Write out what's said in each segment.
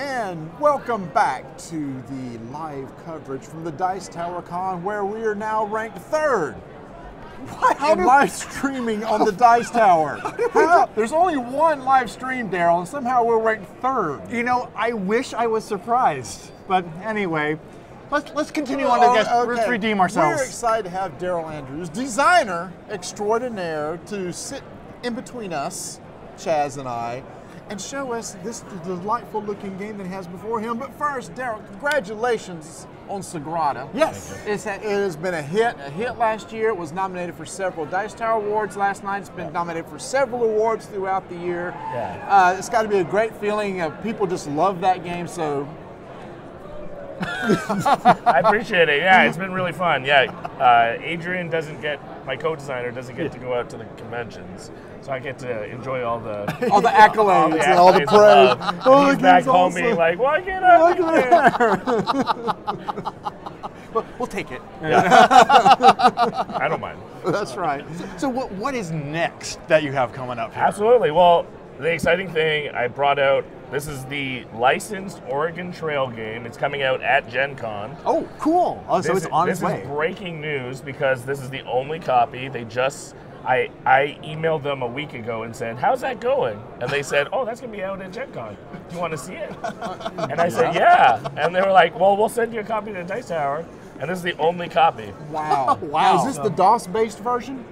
And welcome back to the live coverage from the Dice Tower Con, where we are now ranked third. How in do- live streaming on the Dice Tower. How? There's only one live stream, Daryl, and somehow we're ranked third. You know, I wish I was surprised. But anyway, let's let's continue on Oh, to guess, okay. redeem ourselves. We're excited to have Daryl Andrews, designer extraordinaire, to sit in between us, Chaz and I, and show us this delightful looking game that he has before him. But first, Daryl, congratulations on Sagrada. Yes. It's a, it has been a hit, a hit last year. It was nominated for several Dice Tower Awards last night. It's been nominated for several awards throughout the year. Yeah. Uh, it's got to be a great feeling. Uh, people just love that game. So I appreciate it. Yeah, it's been really fun. Yeah, uh, Adrian doesn't get my co-designer doesn't get to go out to the conventions, so I get to enjoy all the all the accolades and all the accolades praise. above. Oh, And the he's back game's home awesome. being like, "Why can't I?" Look be at there?" But we'll take it. I don't mind. That's right. So what what is next that you have coming up here? Absolutely. Well, the exciting thing I brought out. This is the licensed Oregon Trail game. It's coming out at Gen Con. Oh, cool. Oh, so this, it's on its way. This is breaking news because this is the only copy. They just I I emailed them a week ago and said, "How's that going?" And they said, "Oh, that's gonna be out at Gen Con. Do you want to see it?" And I said, "Yeah." And they were like, "Well, we'll send you a copy to Dice Tower." And this is the only copy, Wow. Wow. Now, is this the DOS-based version?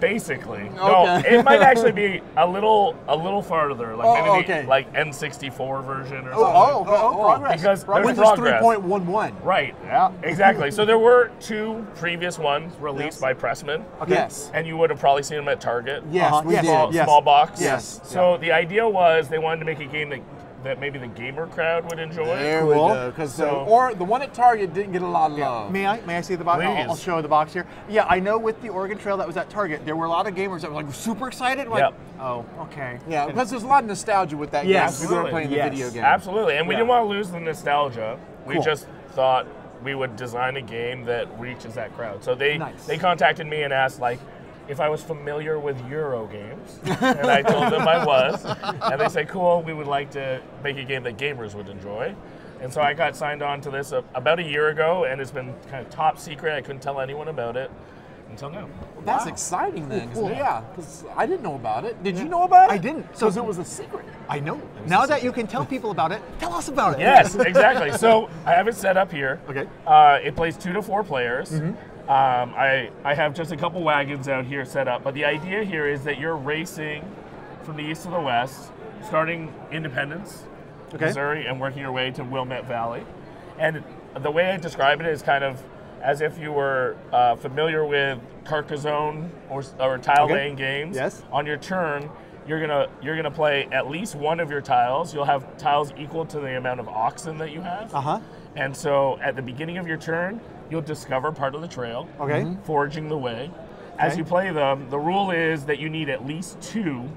Basically. Okay. No, it might actually be a little a little farther, like Oh, maybe okay. the, like N64 version or Oh, something. oh, okay. oh, progress. Because there's Windows progress. 3.11. Right. Yeah. Exactly. So there were two previous ones released by Pressman. Yes. And you would have probably seen them at Target. Yes, Uh-huh. we Yes. did. Yes. small box. Yes. So the idea was they wanted to make a game that, that maybe the gamer crowd would enjoy. There Cool. we go. Uh, because So- or the one at Target didn't get a lot of love. May I? May I see the box? I'll, I'll show the box here. Yeah, I know with the Oregon Trail that was at Target, there were a lot of gamers that were like super excited. Like, Yep. oh, okay. Yeah, because there's a lot of nostalgia with that Yes. game. We grew up Absolutely. playing the video game. Absolutely. And we Yeah. didn't want to lose the nostalgia. We Cool. just thought we would design a game that reaches that crowd. So they Nice. they contacted me and asked like if I was familiar with Euro games, and I told them I was, and they said, "Cool, we would like to make a game that gamers would enjoy." And so I got signed on to this about a year ago, and it's been kind of top secret. I couldn't tell anyone about it until now. That's Wow. exciting then. 'cause- Cool. Yeah, because I didn't know about it. Did you know about it? I didn't. So it was a secret. I know. Now that you can tell people about it, tell us about it. Yes, exactly. So I have it set up here. Okay. Uh, it plays two to four players. Um, I I have just a couple wagons out here set up, but the idea here is that you're racing from the east to the west, starting Independence, Okay. Missouri, and working your way to Willamette Valley. And the way I describe it is kind of as if you were uh, familiar with Carcassonne or, or tile Okay. laying games. Yes. On your turn, you're gonna you're gonna play at least one of your tiles. You'll have tiles equal to the amount of oxen that you have. Uh huh. And so at the beginning of your turn, you'll discover part of the trail, Okay. foraging the way. As you play them, the rule is that you need at least two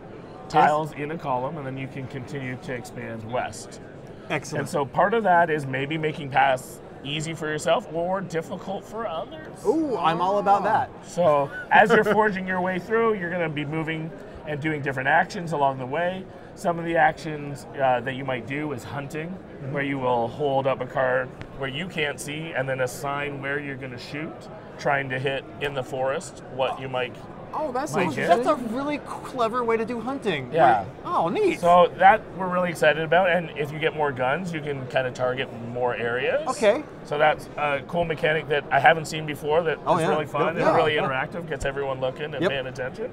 tiles in a column, and then you can continue to expand west. Excellent. And so part of that is maybe making paths easy for yourself or difficult for others. Ooh, I'm all about that. So as you're forging your way through, you're going to be moving and doing different actions along the way. Some of the actions uh, that you might do is hunting, where you will hold up a card where you can't see and then assign where you're going to shoot, trying to hit in the forest what you might. Oh, that's Mike, interesting. That's a really clever way to do hunting. Yeah. Like, oh, neat. So that we're really excited about, and if you get more guns, you can kind of target more areas. Okay. So that's a cool mechanic that I haven't seen before. That is Oh, yeah. really fun Yeah, and really yeah. interactive. Gets everyone looking and Yep. paying attention.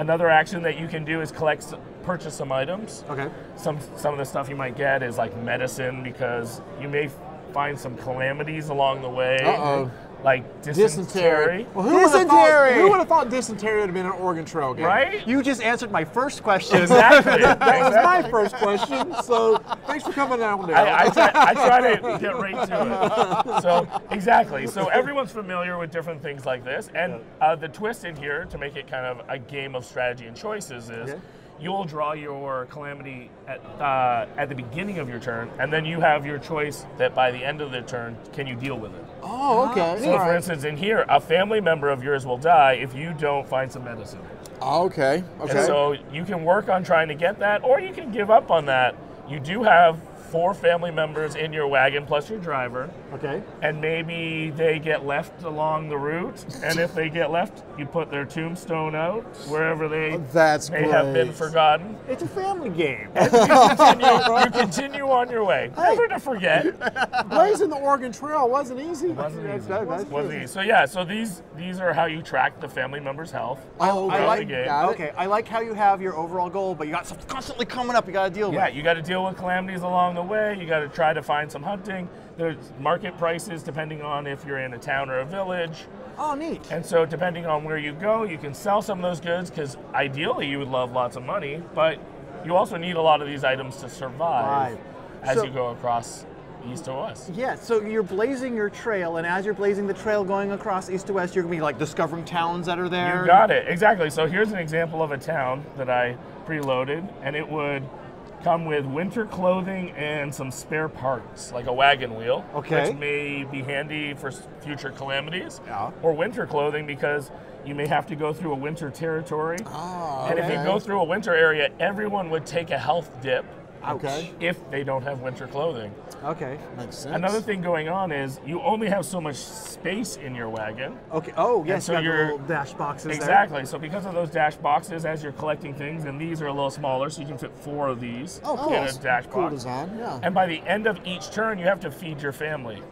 Another action that you can do is collect, purchase some items. okay. Some some of the stuff you might get is like medicine because you may find some calamities along the way. Uh-oh. Like Dysentery. dysentery. Well, who would have Dysentery. thought, who would have thought dysentery would have been an Oregon Trail game? Right? You just answered my first question. Exactly. That was my first question. So thanks for coming down there. I, I, try, I try to get right to it. So exactly. So everyone's familiar with different things like this, and uh, the twist in here to make it kind of a game of strategy and choices is. Okay. You'll draw your calamity at uh, at the beginning of your turn, and then you have your choice that by the end of the turn, can you deal with it? oh, okay. So, for right. instance, in here, a family member of yours will die if you don't find some medicine. Oh, okay. Okay. And so you can work on trying to get that, or you can give up on that. You do have four family members in your wagon plus your driver, Okay. and maybe they get left along the route. And if they get left, you put their tombstone out wherever they oh, That's may have been forgotten. It's a family game. You continue, you continue on your way, never to forget. Blazing the Oregon Trail wasn't easy. Wasn't easy. that- that's Wasn't easy. So yeah, so these these are how you track the family member's health. Oh, I like the game. Okay, I like how you have your overall goal, but you got something constantly coming up you got to deal Yeah, with. Yeah, you got to deal with calamities along the way. You got to try to find some hunting. There's market prices depending on if you're in a town or a village. Oh, neat. And so, depending on where you go, you can sell some of those goods because ideally you would love lots of money, but you also need a lot of these items to survive Right. as So- you go across east to west. Yeah, so you're blazing your trail, and as you're blazing the trail going across east to west, you're gonna be like discovering towns that are there. You got it, exactly. So, here's an example of a town that I preloaded, and it would come with winter clothing and some spare parts, like a wagon wheel, Okay. which may be handy for future calamities, Yeah. or winter clothing because you may have to go through a winter territory. Ah, And if you go through a winter area, everyone would take a health dip Okay. if they don't have winter clothing. Okay. Makes sense. Another thing going on is you only have so much space in your wagon. Okay. Oh, yes. so you got the little dash boxes Exactly. So because of those dash boxes, as you're collecting things, and these are a little smaller, so you can fit four of these Oh, cool. in a dash cool box. design. Yeah. And by the end of each turn, you have to feed your family.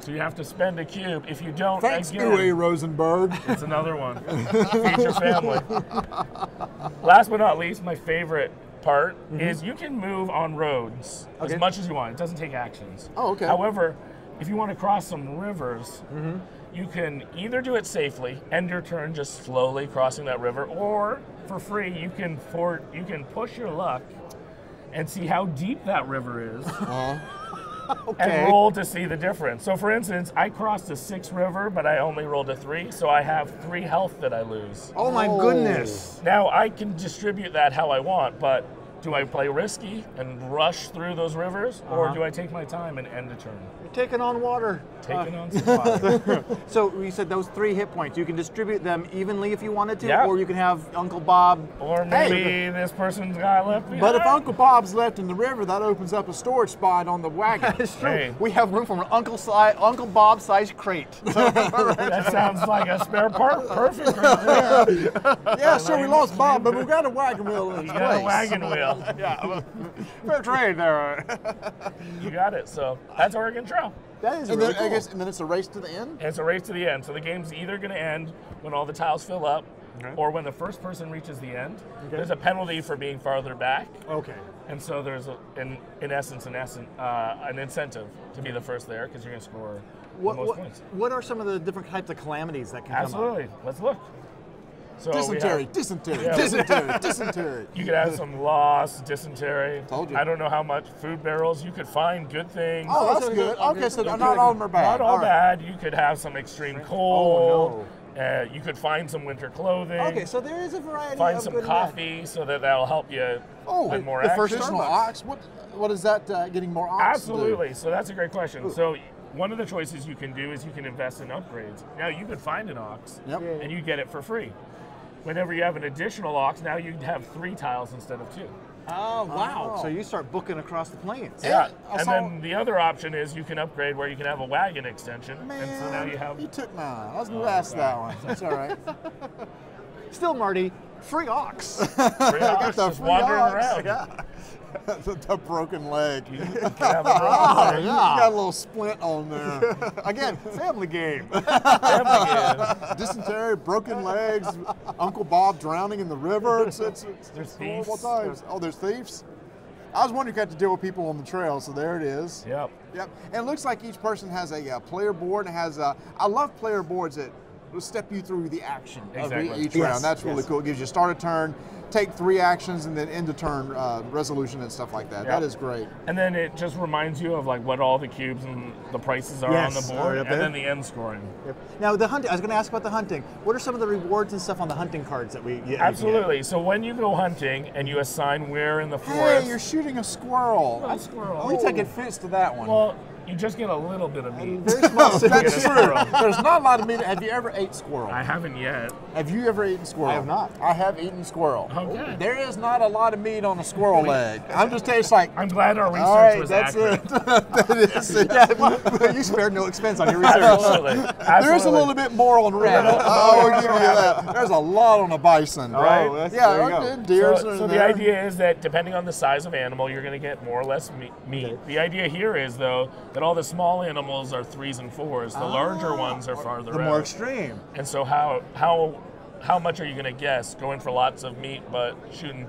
So you have to spend a cube. If you don't, Thanks, again, Uwe Rosenberg. It's another one. Feed your family. Last but not least, my favorite part mm-hmm. is you can move on roads Okay. as much as you want. It doesn't take actions. Oh, okay. However, if you want to cross some rivers, mm-hmm. you can either do it safely, end your turn just slowly crossing that river, or for free you can for you can push your luck and see how deep that river is uh-huh. Okay. and roll to see the difference. So, for instance, I crossed a six river, but I only rolled a three, so I have three health that I lose. Oh my Oh. goodness. Now I can distribute that how I want, but do I play risky and rush through those rivers, or Uh-huh. do I take my time and end a turn? You're taking on water. Taking Uh, on some water. So you said those three hit points. You can distribute them evenly if you wanted to, Yeah. or you can have Uncle Bob. or maybe this person's got left behind. But if Uncle Bob's left in the river, that opens up a storage spot on the wagon. It's true. Hey. We have room for an Uncle si- Uncle Bob sized crate. that sounds like a spare part, perfect right yeah, sure, we lost Bob, but we got a wagon wheel in his got a wagon wheel. yeah, fair trade there. You got it. So that's Oregon Trail. That is And really then, cool. I guess, and then it's a race to the end. And it's a race to the end. So the game's either going to end when all the tiles fill up, Okay. or when the first person reaches the end. There's a penalty for being farther back, okay. and so there's, a, in in essence, an essence, uh, an incentive to be the first there because you're going to score What, the most what, points. what are some of the different types of calamities that can come Absolutely. Let's look. So Dysentery, have- dysentery, Yeah. dysentery, dysentery. you could have some loss, dysentery. Told you. I don't know how much food barrels. You could find good things. Oh, that's so good. good. Okay, so not all of them are bad. Not all right. bad. You could have some extreme cold. no. Uh, you could find some winter clothing. Okay, so there is a variety find of some good and bad. coffee so that that'll help you Oh, with more the action. first Additional Starbucks. ox. What? What is that? Uh, getting more ox? to do? Absolutely. So that's a great question. So one of the choices you can do is you can invest in upgrades. Now you could find an ox Yep. And you get it for free. Whenever you have an additional ox, now you have three tiles instead of two. Oh wow! Oh. So you start booking across the plains. Yeah. I And saw- then the other option is you can upgrade where you can have a wagon extension. Man, and so now you have you took mine. I was gonna Oh, ask that one. That's all right. Still, Marty, free ox. three ox the just free wandering ox. around. yeah. the, the broken leg. You can have a Oh, broken you got a little splint on there. Again, family game. Family game. Dysentery, broken legs, Uncle Bob drowning in the river. It's, it's, it's, There's horrible thieves. times. Oh, there's thieves? I was wondering if you had to deal with people on the trail, so there it is. Yep. Yep. And it looks like each person has a, uh player board and has a. I love player boards that will step you through the action Exactly. of each Yes, round. That's really yes. cool. It gives you start a turn, take three actions, and then end a turn uh, resolution and stuff like that. Yeah. That is great. And then it just reminds you of like what all the cubes and the prices are Yes. on the Oh, board, yeah, and then the end scoring. Yep. Now the hunting. I was going to ask about the hunting. What are some of the rewards and stuff on the hunting cards that we? Yeah, we can get? Absolutely. So when you go hunting and you assign where in the forest. Hey, forest, you're shooting a squirrel. Oh, squirrel. Let me take offense to that one. Well, You just get a little bit of meat. Very small. You get a That's true. There's not a lot of meat. Have you ever ate squirrel? I haven't yet. Have you ever eaten squirrel? I have not. I have eaten squirrel. Okay. There is not a lot of meat on a squirrel leg. I'm just telling you, it's like, I'm glad our research all right, was that's accurate. it. that is it. you spared no expense on your research. Absolutely. There is a little bit more on rabbit. Oh, I'll give you that. There's a lot on a bison. Oh, right. Oh, that's- Yeah, there you okay, go. deers So, so the idea is that depending on the size of animal, you're going to get more or less me- meat. The idea here is though that all the small animals are threes and fours. The larger ah. ones are farther The out. more extreme. And so how how how much are you going to guess? Going for lots of meat, but shooting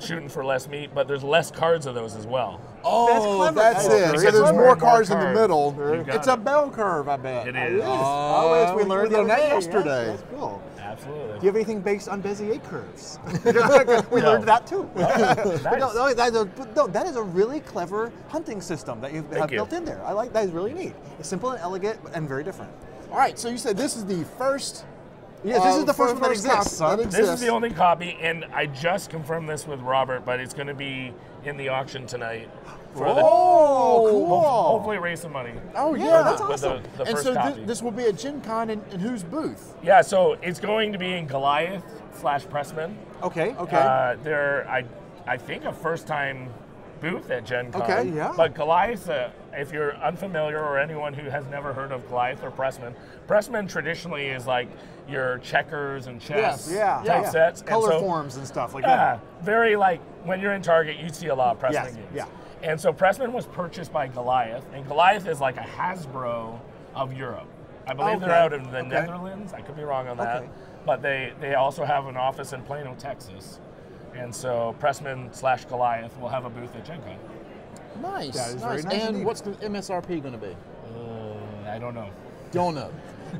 shooting for less meat, but there's less cards of those as well. Oh, oh clever. that's, That's it. very So there's clever. more More cars in the middle. You got It's a bell curve, I bet. It is. Oh, as we learned the other learned that day. Yes, yesterday. that's cool. Absolutely. Do you have anything based on Bezier curves? we No. learned that too. Nice. No, no, that is a, no, that is a really clever hunting system that you have you. built in there. I like that. Is really neat. It's simple and elegant and very different. All right, so you said this is the first. Yes, this uh, is the first one that exists. copy huh? that This is the only copy, and I just confirmed this with Robert, but it's going to be in the auction tonight. For the, Oh, cool. ho- hopefully raise some money. Oh Yeah, yeah, that's with awesome. the, the and so copy. this will be at Gen Con in, in whose booth? yeah, so it's going to be in Goliath slash Pressman. Okay. Okay. Uh, they're, I, I think, a first time booth at Gen Con. Okay, yeah. But Goliath, uh, if you're unfamiliar or anyone who has never heard of Goliath or Pressman, Pressman traditionally is like your checkers and chess Yes, yeah. type yeah, yeah. sets. And Color so- forms and stuff like Yeah, that. very like when you're in Target, you see a lot of Pressman Yes, games. yeah. And so Pressman was purchased by Goliath, and Goliath is like a Hasbro of Europe. I believe they're out in the okay. Netherlands. I could be wrong on that, Okay. but they they also have an office in Plano, Texas. And so Pressman slash Goliath will have a booth at Gen Con. Nice, That is nice. very nice And indeed. what's the MSRP going to be? Uh, I don't know. Don't know.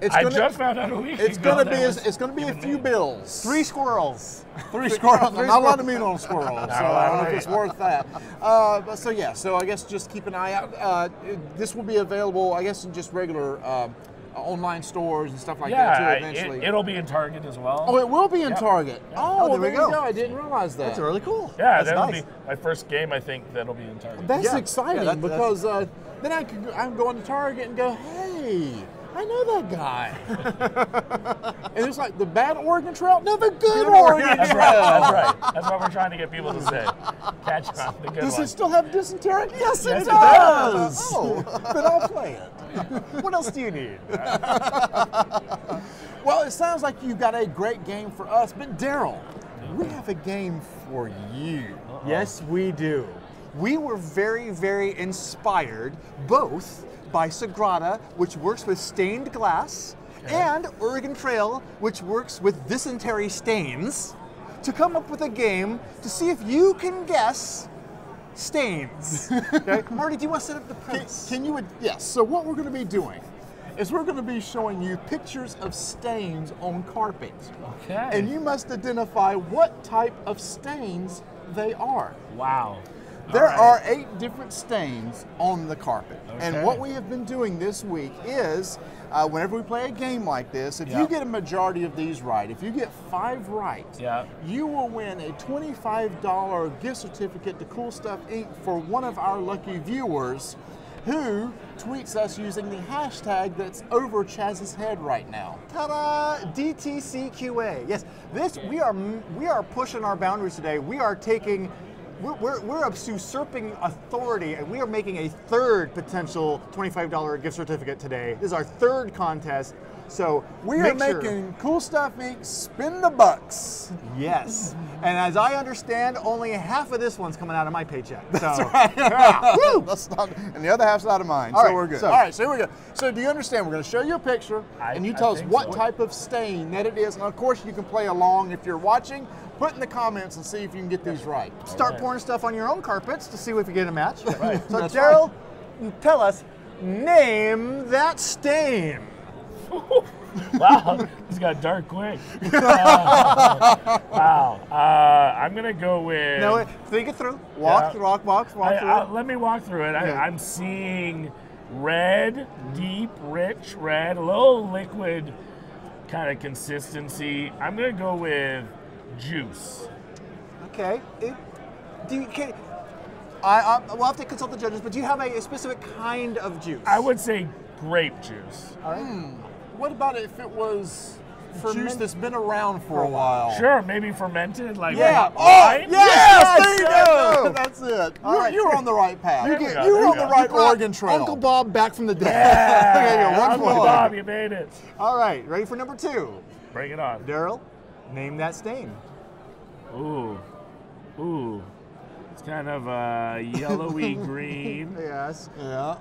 It's gonna, just found out a week It's ago going to be was it's going to be a few made. bills. Three squirrels. Three squirrels. Three Not a lot of meat on a squirrel, so I don't know if it's worth that. Uh, but so yeah, so I guess just keep an eye out. Uh, it- this will be available, I guess, in just regular um, online stores and stuff like Yeah, that too. it, Eventually. it'll be in Target as well. oh, it will be in Yep. Target. Yeah. Oh, Oh, there we you go. I didn't realize that. That's really cool. yeah, That's that'll nice. be my first game. I think that'll be in Target. That's Yeah. exciting Yeah, that's- because uh, then I could I can go into Target and go, hey, I know that guy. and it's like the bad Oregon Trail, no, the good Oregon That's Trail. right. That's right. That's what we're trying to get people to say. Catch on the good Does one. it still have dysentery? Yes, it Yes, it does. Oh, then I'll play it. What else do you need? Well, it sounds like you've got a great game for us, but Daryl, we have a game for you. Yes, we do. We were very, very inspired both by Sagrada, which works with stained glass, and Oregon Trail, which works with dysentery stains, to come up with a game to see if you can guess stains. Okay? Marty, do you want to set up the Can, premise? can you? Yes. So what we're going to be doing is we're going to be showing you pictures of stains on carpet, Okay. and you must identify what type of stains they are. wow. There All are eight different stains on the carpet. And what we have been doing this week is uh, whenever we play a game like this, if Yeah. you get a majority of these right, if you get five right, Yeah. you will win a $25 gift certificate to Cool Stuff Inc. for one of our lucky viewers who tweets us using the hashtag that's over Chaz's head right now. Ta-da! DTCQA. Yes, this we are we are pushing our boundaries today. We are taking. We're, we're, we're usurping authority and we are making a third potential $25 gift certificate today. This is our third contest. So We are make sure- making Cool Stuff Inc. spin the bucks. Yes. And as I understand, only half of this one's coming out of my paycheck. So Woo! That's not, and the other half's out of mine, All so right, we're good. so- All right, so here we go. So do you understand? We're going to show you a picture, I- and you I tell us what so. type of stain that it is. And of course, you can play along if you're watching. Put in the comments and see if you can get these right. start right. pouring stuff on your own carpets to see if we get a match. Right. So That's Daryl, tell us, name that stain. Wow. This got dark quick. wow. Uh, I'm gonna go with. No, wait, think it through. Walk, Yeah. through, walk, walk, walk I, through. I, let me walk through it. I, Yeah. I'm seeing red, deep, rich red, a little liquid kind of consistency. I'm gonna go with juice. Okay. It, do you, can, I, I, we'll have to consult the judges, but do you have a, a specific kind of juice? I would say grape juice. Hmm. What about if it was juice that's been around for a while? Sure, maybe fermented, like Yeah. wi- Oh, wine. yes, there you go. go. That's it. All You're, right. you're on the right path. You You get- get, there you're you on the right Brought Oregon Trail. Uncle Bob back from the dead. Yeah, there you go. One Uncle point. Bob, you made it. All right, ready for number two? Bring it on. Daryl, name that stain. Ooh, ooh. It's kind of uh, yellowy green. Yes. Yeah.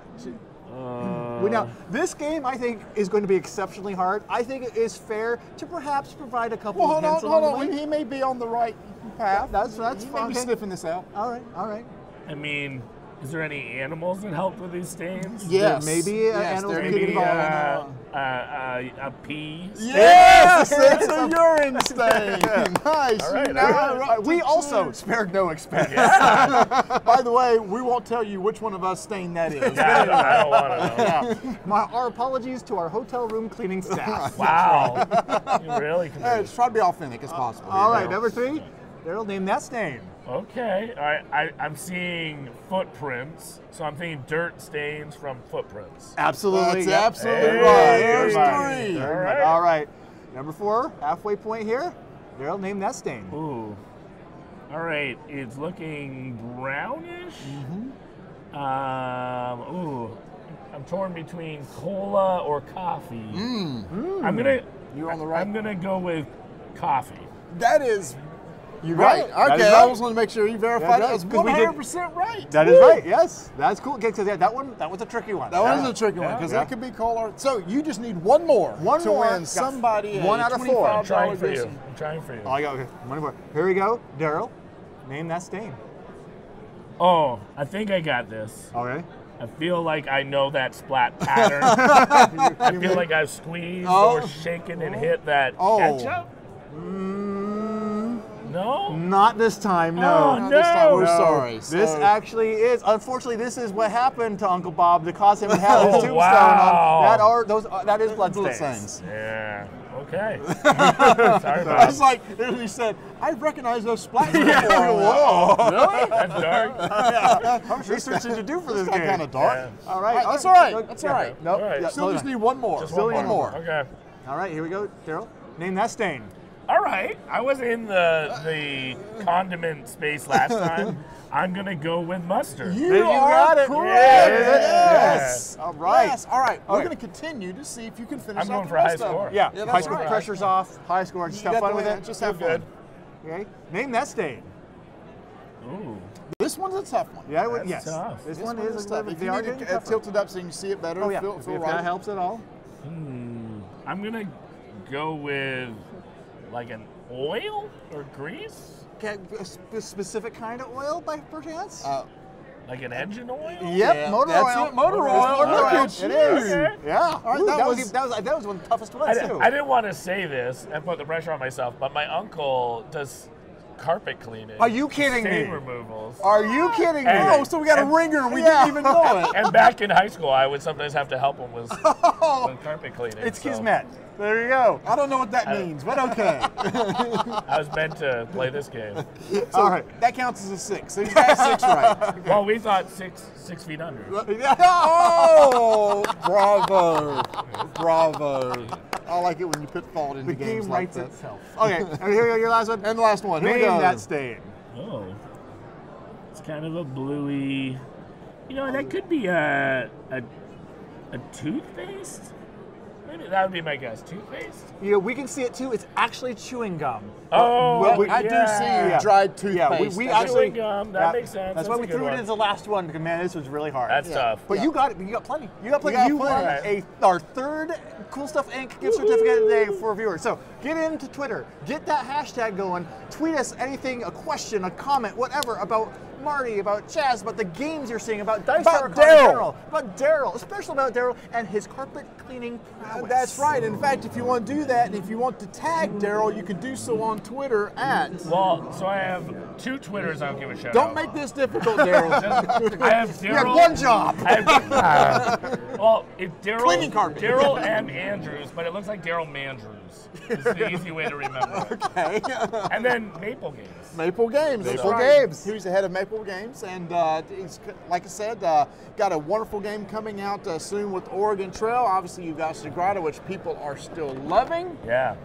Uh, Well, now, this game I think is going to be exceptionally hard. I think it is fair to perhaps provide a couple Well, of hold on, hints hold along on. the way. He may be on the right path. That's that's he fine. may be Okay. sniffing this out. All right, all right. I mean, is there any animals that help with these stains? Yes. There may be, uh, yes, animals there could may Maybe be. uh, uh, uh, a pea. Yes, Yes, it's a urine stain. nice. All right, You all know right. right Uh, we also choose. spared no expense. By the way, we won't tell you which one of us stain that is. I don't, I don't want to know. My, our apologies to our hotel room cleaning staff. Wow. you really Hey, committed. just try to be authentic as possible. All here, right, number three. Daryl, name that stain. Okay. All right. I, I'm seeing footprints, so I'm thinking dirt stains from footprints. Absolutely. That's yep. absolutely Hey, right. There's three. All right. All right. Number four, halfway point here. Daryl, name that stain. Ooh. All right. It's looking brownish. Mm-hmm. Um. Ooh. I'm torn between cola or coffee. Mm. I'm gonna. You're on the right. I'm gonna go with coffee. That is You right. That Okay, is I right. just want to make sure you verified that. That's because we did- 100% right. That is Woo! right. Yes, that's cool. Okay, so yeah, that one, that was a tricky one. That was Yeah. a tricky one because Yeah. that could be cola. So you just need one more One to more. win Got somebody one out of four. I'm trying for you. I'm trying for you. Oh, I got okay. One more. Here we go. Daryl, name that stain. Oh, I think I got this. Okay. I feel like I know that splat pattern. I feel like I've squeezed Oh. or shaken and hit that Oh. ketchup. Mm, No. not this time. Oh, No. This time. We're No. sorry. This So- actually is. Unfortunately, this is what happened to Uncle Bob to cause him to have his Oh, tombstone wow. on. That are those. Uh, that is blood Blood stains. stains. Yeah. Okay. Sorry I was like, he said, I recognize those splats before. Whoa. Really? That's dark. How much research did you do for this That's game? kind of dark. Yeah. All right. All right, that's all right. That's all Yeah. Nope. All right. Yeah, Still no, just need one more. Just Still one need more. Okay. All right, here we go. Daryl, name that stain. All right. I was in the the condiment space last time. I'm gonna go with mustard. You, you are got it. correct. Yeah. Yes. All right. Yes. All right. We're Okay. going to continue to see if you can finish I'm off going the for a high rest score. Yeah, Yeah, high score right. pressure's off. High score. Just You have fun with it. Just Feel have good. fun. Okay. Name that state. Ooh. This one's a tough one. Yeah. That's yes. tough. This, This one, one is is a tough. little If bit you they need to tilt it up so you can see it better, Oh yeah. feel, if feel that helps at all. Hmm. I'm gonna go with like an oil or grease, Okay, a sp- specific kind of oil by perchance? Uh, like an engine oil. Yep, yeah, motor that's oil. it, motor It's oil. motor Look at It you. is. Okay. Yeah. All right, Ooh, that that, was, was- that was that was one of the toughest I, ones di- too. I didn't want to say this and put the pressure on myself, but my uncle does carpet cleaning. Are you kidding stain me? removals. Are you kidding me? And- oh, so we got a ringer and we Yeah. didn't even know it. and back in high school, I would sometimes have to help him with, with carpet cleaning. it's so Kismet. There you go. I don't know what that I- means, but okay. I was meant to play this game. So All right. That counts as a six. So he's got six right. Well, we thought six six feet under. Oh, bravo. Bravo. I like it when you put thought into The games game like writes that. itself. Okay, and here you go, your last one. And the last one. Here we Name go. that stain. Oh, it's kind of a bluey. You know, that could be a a, a toothpaste. Maybe that would be my guess. Toothpaste. Yeah, we can see it too. It's actually chewing gum. Oh, Well, we- I do yeah. see dried toothpaste. Yeah, we, we That's actually. Chewing gum, that yeah, makes sense. That's, That's why we good threw it one. as the last one because man, this was really hard. That's Yeah. tough. But Yeah. you got it. You got plenty. You got plenty. got you plenty. won a our third Cool Stuff Inc. gift certificate today for viewers. So get into Twitter, get that hashtag going. Tweet us anything, a question, a comment, whatever about Marty, about Chaz, about the games you're seeing, about Dice About Tower Con Daryl. about Daryl, especially about Daryl and his carpet cleaning prowess. That's right. In fact, if you want to do that, and if you want to tag Daryl, you can do so on Twitter at. Well, so I have two Twitters. I'll give a shout Don't out. make this difficult, Daryl. I have Daryl. You had one job. Have, uh, well, if Daryl. Cleaning carpet. Daryl M. Andrews, but it looks like Daryl Mandrews. It's the easy way to remember. okay. And then Maple Games. Maple Games. Maple right. Games. Who's the head of Maple couple games, and uh, he's, like I said, uh, got a wonderful game coming out uh, soon with Oregon Trail. Obviously, you've got Sagrada, which people are still loving. Yeah.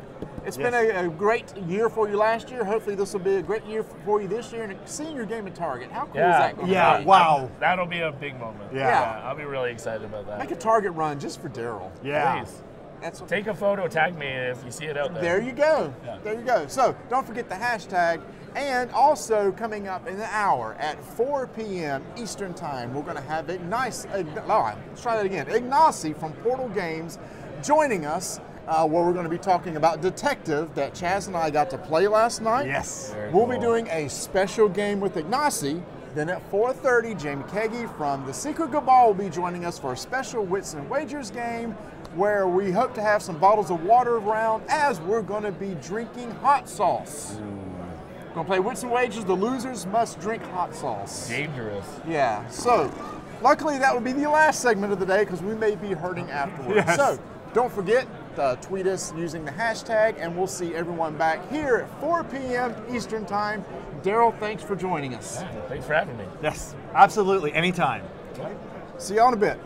It's been a, a great year for you last year. Hopefully, this will be a great year for you this year. And seeing your game at Target, how cool Yeah. is that going to Yeah, be? wow. That'll be a big moment. Yeah. I'll be really excited about that. Make a Target run just for Daryl. Yeah. Please. That's Take a photo, tag me if you see it out there. There you go. Yeah. There you go. So don't forget the hashtag. And also coming up in an hour at 4 p.m. Eastern Time, we're going to have Ignace. Ign- oh, let's try that again. Ignacy from Portal Games joining us, uh, where we're going to be talking about Detective that Chaz and I got to play last night. Yes. Very We'll be doing a special game with Ignacy. Then at 4:30, Jamie Keagy from the Secret Cabal will be joining us for a special Wits and Wagers game, where we hope to have some bottles of water around as we're going to be drinking hot sauce. Going to play Wits and Wagers. The losers must drink hot sauce. Dangerous. Yeah. So, luckily that will be the last segment of the day because we may be hurting afterwards. Yes. So, don't forget to tweet us using the hashtag, and we'll see everyone back here at 4 p.m. Eastern Time. Daryl, thanks for joining us. Thanks for having me. Yes. Absolutely. Anytime. See you all in a bit.